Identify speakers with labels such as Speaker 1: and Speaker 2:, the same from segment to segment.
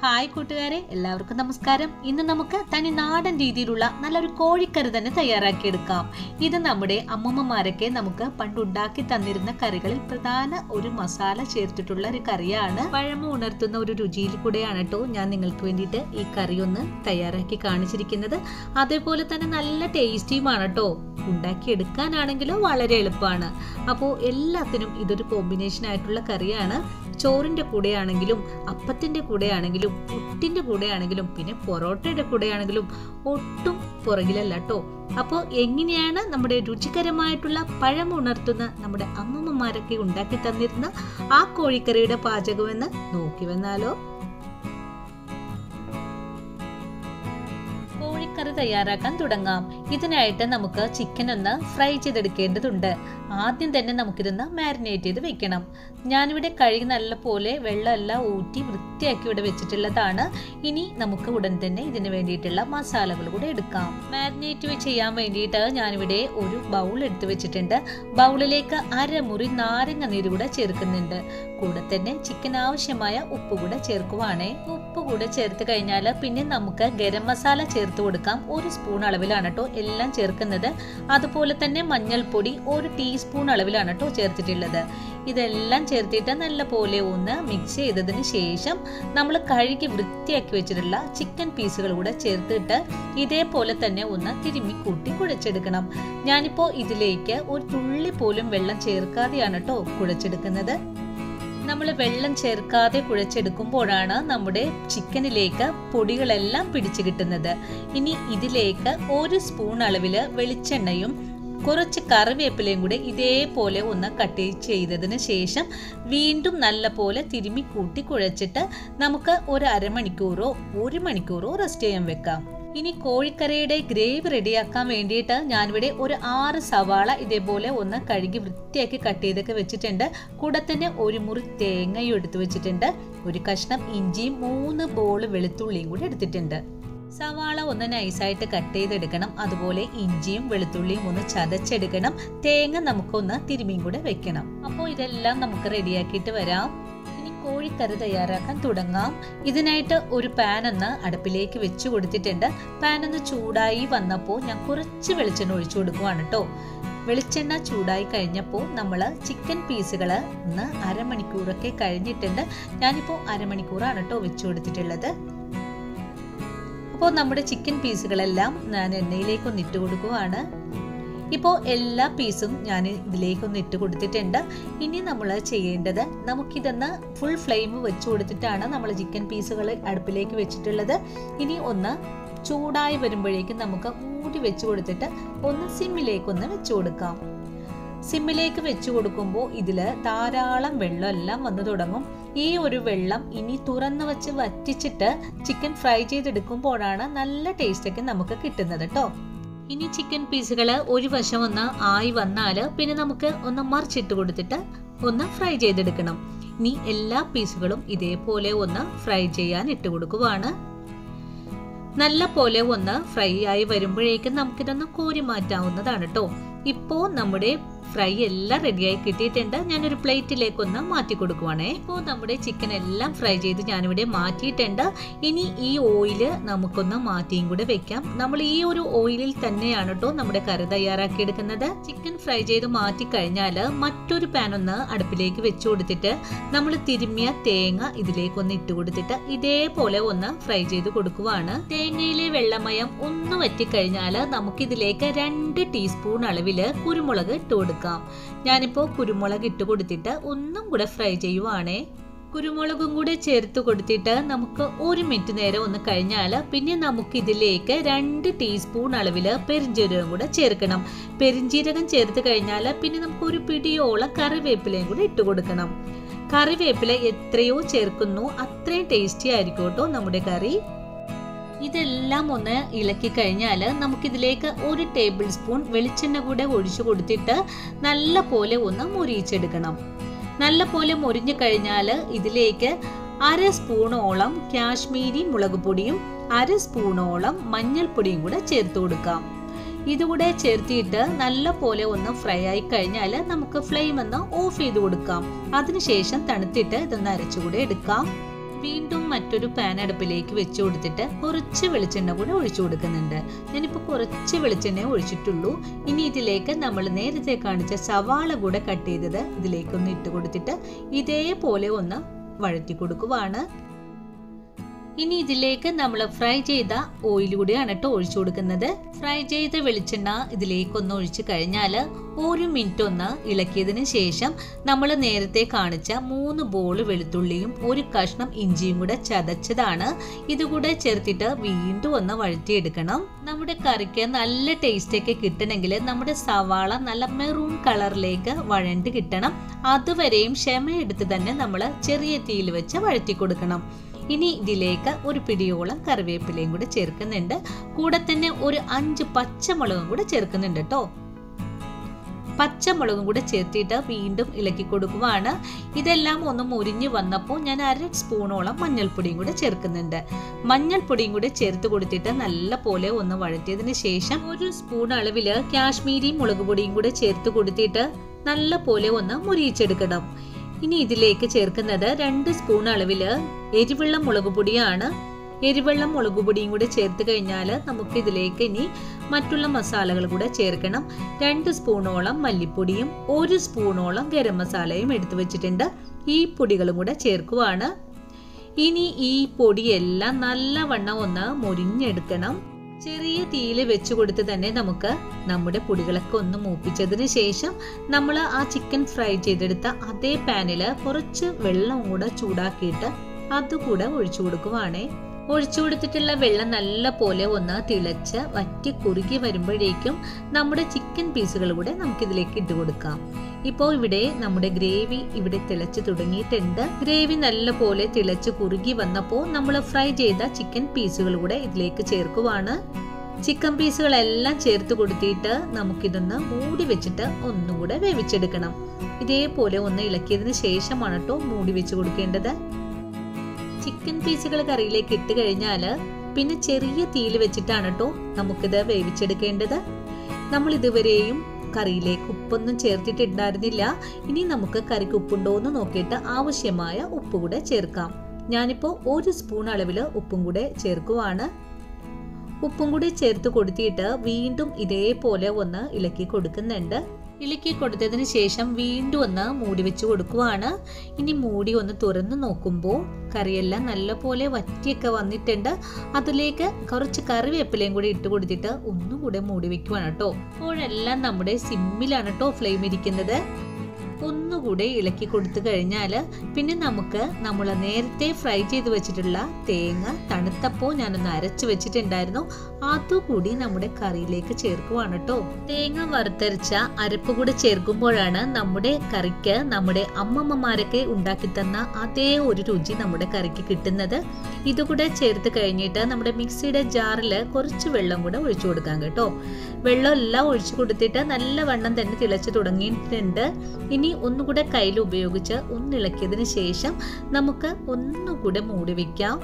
Speaker 1: Hi കൂട്ടുകാരെ എല്ലാവർക്കും നമസ്കാരം. ഇന്ന് നമുക്ക് തനി നാടൻ രീതിയിലുള്ള നല്ലൊരു കോഴിക്കറി തന്നെ തയ്യാറാക്കിയെടുക്കാം. ഇത് നമ്മുടെ അമ്മമ്മമാരൊക്കെ നമുക്ക് പണ്ടുണ്ടാക്കി തന്നിരുന്ന കറികളിൽ പ്രധാന ഒരു മസാല ചേർത്തിട്ടുള്ള ഒരു കറിയാണ്. പഴമ ഉണർത്തുന്ന ഒരു രുചിയിൽ കൂടെയാണ് കേട്ടോ ഞാൻ നിങ്ങൾക്ക് വേണ്ടിയിട്ട് ഈ കറി ഒന്ന് തയ്യാറാക്കി കാണിച്ചിരിക്കുന്നത്. അതേപോലെ തന്നെ നല്ല ടേസ്റ്റിയുമാണ് കേട്ടോ ഉണ്ടാക്കിയെടുക്കാനാണെങ്കിലും വളരെ എളുപ്പമാണ്. അപ്പോൾ എല്ലാത്തിനും ഇതൊരു കോമ്പിനേഷൻ ആയിട്ടുള്ള കറിയാണ്. ചോറിന്റെ കൂടെയാണെങ്കിലും അപ്പത്തിന്റെ കൂടെയാണെങ്കിലും പുട്ടിന്റെ കൂടെയാണെങ്കിലും പിന്നെ പൊറോട്ടയുടെ കൂടെയാണെങ്കിലും ഒട്ടും പുറകിലല്ല കേട്ടോ അപ്പോൾ എങ്ങനെയാണ് നമ്മുടെ രുചികരമായിട്ടുള്ള പഴം ഉണർത്തുന്ന നമ്മുടെ അമ്മമ്മമാരൊക്കെ ഉണ്ടാക്കി തന്നിരുന്ന ആ കോഴിക്കറിയുടെ പാചകമെന്ന് നോക്കി വന്നാലോ? തയ്യാറാക്കാൻ തുടങ്ങാം. ഇതിനായിട്ട് നമുക്ക് ചിക്കൻ ഒന്ന് ഫ്രൈ ചെയ്തെടുക്കേണ്ടതുണ്ട്. ആദ്യം തന്നെ നമുക്കിതൊന്ന് മാരിനേറ്റ് ചെയ്ത് വെക്കണം. ഞാനിവിടെ കഴുകി നല്ല പോലെ വെള്ളമെല്ലാം ഊറ്റി വൃത്തിയാക്കി ഇവിടെ വെച്ചിട്ടുള്ളതാണ്. ഇനി നമുക്ക് ഉടൻ തന്നെ ഇതിന് വേണ്ടിയിട്ടുള്ള മസാലകൾ കൂടെ എടുക്കാം. മാരിനേറ്റ് ചെയ്യാൻ വേണ്ടിയിട്ട് ഞാനിവിടെ ഒരു ബൗൾ എടുത്ത് വെച്ചിട്ടുണ്ട്. ബൗളിലേക്ക് അരമുറി നാരങ്ങ നീര് കൂടെ ചേർക്കുന്നുണ്ട്. കൂടെ തന്നെ ചിക്കൻ ആവശ്യമായ ഉപ്പ് കൂടെ ചേർക്കുവാണേ. ഉപ്പ് കൂടെ ചേർത്ത് കഴിഞ്ഞാൽ പിന്നെ നമുക്ക് ഗരം മസാല ചേർത്ത് കൊടുക്കാം. ഒരു സ്പൂൺ അളവിലാണ് കേട്ടോ എല്ലാം ചേർക്കുന്നത്. അതുപോലെ തന്നെ മഞ്ഞൾപ്പൊടി ഒരു ടീസ്പൂൺ അളവിലാണ് കേട്ടോ ചേർത്തിട്ടുള്ളത്. ഇതെല്ലാം ചേർത്തിട്ട് നല്ല പോലെ ഒന്ന് മിക്സ് ചെയ്തതിന് ശേഷം നമ്മൾ കഴുകി വൃത്തിയാക്കി വെച്ചിട്ടുള്ള ചിക്കൻ പീസുകൾ കൂടെ ചേർത്തിട്ട് ഇതേപോലെ തന്നെ ഒന്ന് തിരുമ്മി കൂട്ടി കുഴച്ചെടുക്കണം. ഞാനിപ്പോൾ ഇതിലേക്ക് ഒരു തുള്ളി പോലും വെള്ളം ചേർക്കാതെയാണ് കേട്ടോ കുഴച്ചെടുക്കുന്നത്. നമ്മൾ വെള്ളം ചേർക്കാതെ കുഴച്ചെടുക്കുമ്പോഴാണ് നമ്മുടെ ചിക്കനിലേക്ക് പൊടികളെല്ലാം പിടിച്ചു കിട്ടുന്നത്. ഇനി ഇതിലേക്ക് ഒരു സ്പൂൺ അളവിൽ വെളിച്ചെണ്ണയും കുറച്ച് കറിവേപ്പിലയും കൂടെ ഇതേപോലെ ഒന്ന് കട്ട് ചെയ്തതിന് ശേഷം വീണ്ടും നല്ല പോലെ തിരുമ്മി കൂട്ടി കുഴച്ചിട്ട് നമുക്ക് ഒരു അരമണിക്കൂറോ ഒരു മണിക്കൂറോ റെസ്റ്റ് ചെയ്യാൻ വെക്കാം. ഇനി കോഴിക്കറിയുടെ ഗ്രേവി റെഡിയാക്കാൻ വേണ്ടിയിട്ട് ഞാനിവിടെ ഒരു ആറ് സവാള ഇതേപോലെ ഒന്ന് കഴുകി വൃത്തിയാക്കി കട്ട് ചെയ്തൊക്കെ വെച്ചിട്ടുണ്ട്. കൂടെ തന്നെ ഒരു മുറി തേങ്ങയും എടുത്തു വെച്ചിട്ടുണ്ട്. ഒരു കഷ്ണം ഇഞ്ചിയും മൂന്ന് ബോൾ വെളുത്തുള്ളിയും കൂടി എടുത്തിട്ടുണ്ട്. സവാള ഒന്ന് നൈസായിട്ട് കട്ട് ചെയ്തെടുക്കണം. അതുപോലെ ഇഞ്ചിയും വെളുത്തുള്ളിയും ഒന്ന് ചതച്ചെടുക്കണം. തേങ്ങ നമുക്കൊന്ന് തിരുമ്മിയും കൂടെ വെക്കണം. അപ്പോൾ ഇതെല്ലാം നമുക്ക് റെഡിയാക്കിയിട്ട് വരാം. ഇനി കോഴിക്കറി തയ്യാറാക്കാൻ തുടങ്ങാം. ഇതിനായിട്ട് ഒരു പാൻ ഒന്ന് അടുപ്പിലേക്ക് വെച്ച് കൊടുത്തിട്ടുണ്ട്. പാൻ ഒന്ന് ചൂടായി വന്നപ്പോൾ ഞാൻ കുറച്ച് വെളിച്ചെണ്ണ ഒഴിച്ചു കൊടുക്കുവാണ് കേട്ടോ വെളിച്ചെണ്ണ ചൂടായി കഴിഞ്ഞപ്പോൾ നമ്മൾ ചിക്കൻ പീസുകൾ ഒന്ന് അരമണിക്കൂറൊക്കെ കഴിഞ്ഞിട്ടുണ്ട്. ഞാനിപ്പോൾ അരമണിക്കൂറാണ് കേട്ടോ വെച്ചു കൊടുത്തിട്ടുള്ളത്. അപ്പോൾ നമ്മുടെ ചിക്കൻ പീസുകളെല്ലാം ഞാൻ എണ്ണയിലേക്കൊന്ന് ഇട്ട് കൊടുക്കുവാണ്. ഇപ്പോൾ എല്ലാ പീസും ഞാൻ ഇതിലേക്കൊന്ന് ഇട്ട് കൊടുത്തിട്ടുണ്ട്. ഇനി നമ്മൾ ചെയ്യേണ്ടത് നമുക്കിതൊന്ന് ഫുൾ ഫ്ലെയിം വെച്ച് കൊടുത്തിട്ടാണ് നമ്മൾ ചിക്കൻ പീസുകൾ അടുപ്പിലേക്ക് വെച്ചിട്ടുള്ളത്. ഇനി ഒന്ന് ചൂടായി വരുമ്പോഴേക്കും നമുക്ക് മൂടി വെച്ച് കൊടുത്തിട്ട് ഒന്ന് സിമ്മിലേക്കൊന്ന് വെച്ച് കൊടുക്കാം. സിമ്മിലേക്ക് വെച്ചു കൊടുക്കുമ്പോൾ ഇതിൽ ധാരാളം വെള്ളമെല്ലാം വന്നു തുടങ്ങും. ഈ ഒരു വെള്ളം ഇനി തുറന്നു വെച്ച് വറ്റിച്ചിട്ട് ചിക്കൻ ഫ്രൈ ചെയ്തെടുക്കുമ്പോഴാണ് നല്ല ടേസ്റ്റൊക്കെ നമുക്ക് കിട്ടുന്നത് കേട്ടോ ഇനി ചിക്കൻ പീസുകൾ ഒരു വശം ഒന്ന് ആയി വന്നാൽ പിന്നെ നമുക്ക് ഒന്ന് മറിച്ചിട്ട് കൊടുത്തിട്ട് ഒന്ന് ഫ്രൈ ചെയ്തെടുക്കണം. ഇനി എല്ലാ പീസുകളും ഇതേപോലെ ഒന്ന് ഫ്രൈ ചെയ്യാൻ ഇട്ട് കൊടുക്കുവാണ്. നല്ല പോലെ ഒന്ന് ഫ്രൈ ആയി വരുമ്പോഴേക്കും നമുക്കിതൊന്ന് കോരി മാറ്റാവുന്നതാണ് കേട്ടോ ഇപ്പോൾ നമ്മുടെ ഫ്രൈ എല്ലാം റെഡിയായി കിട്ടിയിട്ടുണ്ട്. ഞാനൊരു പ്ലേറ്റിലേക്ക് ഒന്ന് മാറ്റി കൊടുക്കുവാണേ. ഇപ്പോൾ നമ്മുടെ ചിക്കൻ എല്ലാം ഫ്രൈ ചെയ്ത് ഞാനിവിടെ മാറ്റിയിട്ടുണ്ട്. ഇനി ഈ ഓയിൽ നമുക്കൊന്ന് മാറ്റിയും കൂടെ വെക്കാം. നമ്മൾ ഈ ഒരു ഓയിലിൽ തന്നെയാണ് കേട്ടോ നമ്മുടെ കറി തയ്യാറാക്കി എടുക്കുന്നത് ചിക്കൻ ഫ്രൈ ചെയ്ത് മാറ്റി കഴിഞ്ഞാൽ മറ്റൊരു പാൻ ഒന്ന് അടുപ്പിലേക്ക് വെച്ചു കൊടുത്തിട്ട് നമ്മൾ തിരുമ്മിയ തേങ്ങ ഇതിലേക്ക് ഒന്ന് ഇട്ട് കൊടുത്തിട്ട് ഇതേപോലെ ഒന്ന് ഫ്രൈ ചെയ്ത് കൊടുക്കുവാണ്. തേങ്ങയിലെ വെള്ളമയം ഒന്ന് വറ്റിക്കഴിഞ്ഞാൽ നമുക്കിതിലേക്ക് രണ്ട് ടീസ്പൂൺ അളവിൽ കുരുമുളക് ഇട്ട് ഞാനിപ്പോൾ കുരുമുളക് ഇട്ട് കൊടുത്തിട്ട് ഒന്നും കൂടെ ഫ്രൈ ചെയ്യുവാണേ. കുരുമുളകും കൂടെ ചേർത്ത് കൊടുത്തിട്ട് നമുക്ക് ഒരു മിനിറ്റ് നേരം ഒന്ന് കഴിഞ്ഞാൽ പിന്നെ നമുക്ക് ഇതിലേക്ക് രണ്ട് ടീസ്പൂൺ അളവിൽ പെരിഞ്ജീരകം കൂടെ ചേർക്കണം. പെരിഞ്ജീരകം ചേർത്ത് കഴിഞ്ഞാൽ പിന്നെ നമുക്ക് ഒരു പിടിയോളം കറിവേപ്പിലയും കൂടെ ഇട്ട് കൊടുക്കണം. കറിവേപ്പില എത്രയോ ചേർക്കുന്നു. അത്രയും ടേസ്റ്റി ആയിരിക്കും കേട്ടോ നമ്മുടെ കറി. ഇതെല്ലാം ഒന്ന് ഇളക്കി കഴിഞ്ഞാൽ നമുക്കിതിലേക്ക് ഒരു ടേബിൾ സ്പൂൺ വെളിച്ചെണ്ണ കൂടെ ഒഴിച്ചു കൊടുത്തിട്ട് നല്ല പോലെ ഒന്ന് മുരിയിച്ചെടുക്കണം. നല്ല പോലെ മുരിഞ്ഞു കഴിഞ്ഞാൽ ഇതിലേക്ക് അര സ്പൂണോളം കാശ്മീരി മുളക് പൊടിയും അര സ്പൂണോളം മഞ്ഞൾപ്പൊടിയും കൂടെ ചേർത്ത് കൊടുക്കാം. ഇതുകൂടെ ചേർത്തിയിട്ട് നല്ല പോലെ ഒന്ന് ഫ്രൈ ആയി കഴിഞ്ഞാൽ നമുക്ക് ഫ്ലെയിം ഒന്ന് ഓഫ് ചെയ്ത് കൊടുക്കാം. അതിനുശേഷം തണുത്തിട്ട് ഇതൊന്ന് അരച്ചുകൂടെ എടുക്കാം. വീണ്ടും മറ്റൊരു പാൻ അടുപ്പിലേക്ക് വെച്ച് കൊടുത്തിട്ട് കുറച്ച് വെളിച്ചെണ്ണ കൂടെ ഒഴിച്ചു കൊടുക്കുന്നുണ്ട്. ഞാനിപ്പോൾ കുറച്ച് വെളിച്ചെണ്ണ ഒഴിച്ചിട്ടുള്ളൂ. ഇനി ഇതിലേക്ക് നമ്മൾ നേരത്തെ കാണിച്ച സവാള കൂടെ കട്ട് ചെയ്തത് ഇതിലേക്കൊന്ന് ഇട്ട് കൊടുത്തിട്ട് ഇതേപോലെ ഒന്ന് വഴറ്റി കൊടുക്കുവാണ്. ഇനി ഇതിലേക്ക് നമ്മൾ ഫ്രൈ ചെയ്ത ഓയിൽ കൂടിയാണ് കേട്ടോ ഒഴിച്ചു കൊടുക്കുന്നത്. ഫ്രൈ ചെയ്ത വെളിച്ചെണ്ണ ഇതിലേക്കൊന്ന് ഒഴിച്ചു കഴിഞ്ഞാൽ ഒരു മിനിറ്റ് ഒന്ന് ഇളക്കിയതിന് ശേഷം നമ്മൾ നേരത്തെ കാണിച്ച മൂന്ന് ബോൾ വെളുത്തുള്ളിയും ഒരു കഷ്ണം ഇഞ്ചിയും കൂടെ ചതച്ചതാണ്. ഇതുകൂടെ ചേർത്തിട്ട് വീണ്ടും ഒന്ന് വഴറ്റിയെടുക്കണം. നമ്മുടെ കറിക്ക് നല്ല ടേസ്റ്റ് ഒക്കെ കിട്ടണമെങ്കിൽ നമ്മുടെ സവാള നല്ല മെറൂൺ കളറിലേക്ക് വഴണ്ട് കിട്ടണം. അതുവരെയും ക്ഷമയെടുത്ത് തന്നെ നമ്മൾ ചെറിയ തീയിൽ വെച്ച് വഴറ്റി കൊടുക്കണം ഇനി ഇതിലേക്ക് ഒരു പിടിയോളം കറിവേപ്പിലയും കൂടെ ചേർക്കുന്നുണ്ട്. കൂടെ തന്നെ ഒരു അഞ്ച് പച്ചമുളകും കൂടെ ചേർക്കുന്നുണ്ട് കേട്ടോ പച്ചമുളകും കൂടെ ചേർത്തിട്ട് വീണ്ടും ഇളക്കി കൊടുക്കുവാണ്. ഇതെല്ലാം ഒന്ന് മുരിഞ്ഞു വന്നപ്പോൾ ഞാൻ അര സ്പൂണോളം മഞ്ഞൾപ്പൊടിയും കൂടെ ചേർക്കുന്നുണ്ട്. മഞ്ഞൾപ്പൊടിയും കൂടെ ചേർത്ത് കൊടുത്തിട്ട് നല്ല പോലെ ഒന്ന് വഴറ്റിയതിന് ശേഷം ഒരു സ്പൂൺ അളവിൽ കാശ്മീരി മുളക് പൊടിയും കൂടെ ചേർത്ത് കൊടുത്തിട്ട് നല്ല പോലെ ഒന്ന് മുരിയിച്ചെടുക്കണം. ഇനി ഇതിലേക്ക് ചേർക്കുന്നത് രണ്ട് സ്പൂൺ അളവിൽ എരിവെള്ളം മുളക് പൊടിയാണ്. എരിവെള്ളം മുളക് പൊടിയും കൂടെ ചേർത്ത് കഴിഞ്ഞാൽ നമുക്ക് ഇതിലേക്ക് ഇനി മറ്റുള്ള മസാലകൾ കൂടെ ചേർക്കണം. രണ്ട് സ്പൂണോളം മല്ലിപ്പൊടിയും ഒരു സ്പൂണോളം ഗരം മസാലയും എടുത്തു വെച്ചിട്ടുണ്ട്. ഈ പൊടികളും കൂടെ ചേർക്കുവാണ്. ഇനി ഈ പൊടിയെല്ലാം നല്ലവണ്ണം ഒന്ന് മൊരിഞ്ഞെടുക്കണം. ചെറിയ തീയിൽ വെച്ചുകൊടുത്ത് തന്നെ നമുക്ക് നമ്മുടെ പൊടികളൊക്കെ ഒന്ന് മൂപ്പിച്ചതിന് ശേഷം നമ്മൾ ആ ചിക്കൻ ഫ്രൈ ചെയ്തെടുത്ത അതേ പാനിൽ കുറച്ച് വെള്ളം കൂടെ ചൂടാക്കിയിട്ട് അതുകൂടെ ഒഴിച്ചു കൊടുക്കുവാണേ. ഒഴിച്ചു കൊടുത്തിട്ടുള്ള വെള്ളം നല്ല പോലെ ഒന്ന് തിളച്ച് വറ്റി കുറുകി വരുമ്പോഴേക്കും നമ്മുടെ ചിക്കൻ പീസുകൾ കൂടെ നമുക്കിതിലേക്ക് ഇട്ട് കൊടുക്കാം. ഇപ്പോൾ ഇവിടെ നമ്മുടെ ഗ്രേവി ഇവിടെ തിളച്ച് തുടങ്ങിയിട്ടുണ്ട്. ഗ്രേവി നല്ല പോലെ തിളച്ച് കുറുകി വന്നപ്പോൾ നമ്മൾ ഫ്രൈ ചെയ്ത ചിക്കൻ പീസുകൾ കൂടെ ഇതിലേക്ക് ചേർക്കുവാണ്. ചിക്കൻ പീസുകളെല്ലാം ചേർത്ത് കൊടുത്തിട്ട് നമുക്കിതൊന്ന് മൂടി വെച്ചിട്ട് ഒന്നും കൂടെ വേവിച്ചെടുക്കണം. ഇതേപോലെ ഒന്ന് ഇളക്കിയതിന് ശേഷമാണ് കേട്ടോ മൂടി വെച്ച് കൊടുക്കേണ്ടത്. ചിക്കൻ പീസുകൾ കറിയിലേക്ക് ഇട്ട് കഴിഞ്ഞാൽ പിന്നെ ചെറിയ തീയിൽ വെച്ചിട്ടാണ് കേട്ടോ നമുക്കിത് വേവിച്ചെടുക്കേണ്ടത്. നമ്മൾ ഇതുവരെയും കറിയിലേക്ക് ഉപ്പൊന്നും ചേർത്തിട്ടുണ്ടായിരുന്നില്ല. ഇനി നമുക്ക് കറിക്ക് ഉപ്പുണ്ടോ എന്ന് നോക്കിയിട്ട് ആവശ്യമായ ഉപ്പ് കൂടെ ചേർക്കാം. ഞാനിപ്പോൾ ഒരു സ്പൂൺ അളവിൽ ഉപ്പും കൂടെ ചേർക്കുവാണ്. ഉപ്പും കൂടി ചേർത്ത് കൊടുത്തിട്ട് വീണ്ടും ഇതേപോലെ ഒന്ന് ഇളക്കി കൊടുക്കുന്നുണ്ട്. ഇളക്കി കൊടുത്തതിന് ശേഷം വീണ്ടും ഒന്ന് മൂടി വെച്ച് കൊടുക്കുവാണ്. ഇനി മൂടി ഒന്ന് തുറന്ന് നോക്കുമ്പോൾ കറിയെല്ലാം നല്ലപോലെ വറ്റിയൊക്കെ വന്നിട്ടുണ്ട്. അതിലേക്ക് കുറച്ച് കറിവേപ്പിലയും കൂടി ഇട്ട് കൊടുത്തിട്ട് ഒന്നുകൂടെ മൂടി വെക്കുവാണ് കേട്ടോ. അപ്പോഴെല്ലാം നമ്മുടെ സിമ്മിലാണ് കേട്ടോ ഫ്ലെയിം ഇരിക്കുന്നത്. ഒന്നുകൂടെ ഇളക്കി കൊടുത്തു കഴിഞ്ഞാൽ പിന്നെ നമുക്ക് നമ്മൾ നേരത്തെ ഫ്രൈ ചെയ്ത് വെച്ചിട്ടുള്ള തേങ്ങ തണുത്തപ്പോൾ ഞാനൊന്ന് അരച്ച് വെച്ചിട്ടുണ്ടായിരുന്നു. അതുകൂടി നമ്മുടെ കറിയിലേക്ക് ചേർക്കുവാണ് കേട്ടോ. തേങ്ങ വറുത്തരച്ച അരപ്പ് കൂടി ചേർക്കുമ്പോഴാണ് നമ്മുടെ കറിക്ക് നമ്മുടെ അമ്മമ്മമാരൊക്കെ ഉണ്ടാക്കി തന്ന അതേ ഒരു രുചി നമ്മുടെ കറിക്ക് കിട്ടുന്നത്. ഇതുകൂടെ ചേർത്ത് കഴിഞ്ഞിട്ട് നമ്മുടെ മിക്സിയുടെ ജാറിൽ കുറച്ച് വെള്ളം കൂടെ ഒഴിച്ചു കൊടുക്കാം കേട്ടോ. വെള്ളം എല്ലാം ഒഴിച്ചു കൊടുത്തിട്ട് നല്ല വണ്ണം തന്നെ തിളച്ച് തുടങ്ങിയിട്ടുണ്ട്. ഇനി ഒന്നുകൂടെ കയ്യിൽ ഉപയോഗിച്ച് ഒന്നിളക്കിയതിന് ശേഷം നമുക്ക് ഒന്നുകൂടെ മൂടി വെക്കാം.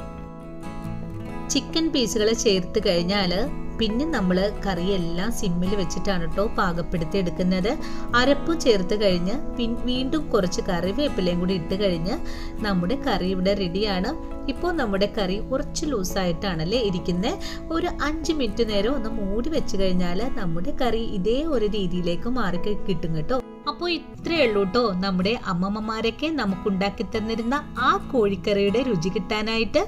Speaker 1: ചിക്കൻ പീസുകൾ ചേർത്ത് കഴിഞ്ഞാൽ പിന്നെ നമ്മൾ കറിയെല്ലാം സിമ്മിൽ വെച്ചിട്ടാണ് കേട്ടോ പാകപ്പെടുത്തി എടുക്കുന്നത്. അരപ്പും ചേർത്ത് കഴിഞ്ഞ് വീണ്ടും കുറച്ച് കറിവേപ്പിലയും കൂടി ഇട്ട് കഴിഞ്ഞ് നമ്മുടെ കറി ഇവിടെ റെഡിയാണ്. ഇപ്പോൾ നമ്മുടെ കറി കുറച്ച് ലൂസായിട്ടാണല്ലേ ഇരിക്കുന്നത് ഒരു അഞ്ച് മിനിറ്റ് നേരം ഒന്ന് മൂടി വെച്ച് കഴിഞ്ഞാൽ നമ്മുടെ കറി ഇതേ ഒരു രീതിയിലേക്ക് മാറി കിട്ടും കേട്ടോ. അപ്പോൾ ഇത്രയേ ഉള്ളൂ കേട്ടോ നമ്മുടെ അമ്മമ്മമാരൊക്കെ നമുക്കുണ്ടാക്കി തന്നിരുന്ന ആ കോഴിക്കറിയുടെ രുചി കിട്ടാനായിട്ട്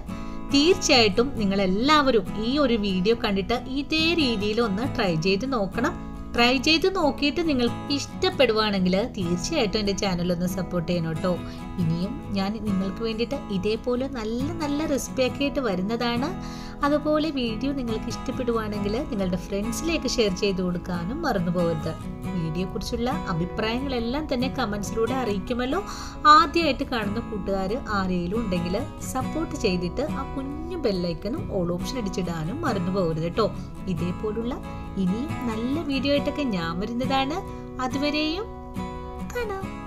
Speaker 1: തീർച്ചയായിട്ടും നിങ്ങൾ എല്ലാവരും ഈ ഒരു വീഡിയോ കണ്ടിട്ട് ഇതേ രീതിയിൽ ഒന്ന് ട്രൈ ചെയ്ത് നോക്കണം. ട്രൈ ചെയ്ത് നോക്കിയിട്ട് നിങ്ങൾക്ക് ഇഷ്ടപ്പെടുവാണെങ്കിൽ തീർച്ചയായിട്ടും എന്റെ ചാനൽ ഒന്ന് സപ്പോർട്ട് ചെയ്യണം കേട്ടോ. ഇനിയും ഞാൻ നിങ്ങൾക്ക് വേണ്ടിയിട്ട് ഇതേപോലെ നല്ല നല്ല റെസിപ്പി ആയിട്ട് വരുന്നതാണ്. അതുപോലെ വീഡിയോ നിങ്ങൾക്ക് ഇഷ്ടപ്പെടുവാണെങ്കിൽ നിങ്ങളുടെ ഫ്രണ്ട്സിലേക്ക് ഷെയർ ചെയ്ത് കൊടുക്കാനും മറന്നുപോകരുത് പോകരുത്. വീഡിയോയെക്കുറിച്ചുള്ള അഭിപ്രായങ്ങളെല്ലാം തന്നെ കമൻസിലൂടെ അറിയിക്കുമല്ലോ. ആദ്യമായിട്ട് കാണുന്ന കൂട്ടുകാർ ആരെങ്കിലും ഉണ്ടെങ്കിൽ സപ്പോർട്ട് ചെയ്തിട്ട് ആ കുഞ്ഞു ബെല്ലൈക്കനും ഓൾ ഓപ്ഷൻ അടിച്ചിടാനും മറന്നു പോകരുത് കേട്ടോ. ഇതേപോലുള്ള ഇനിയും നല്ല വീഡിയോ ആയിട്ടൊക്കെ ഞാൻ വരുന്നതാണ്. അതുവരെയും കാണാം.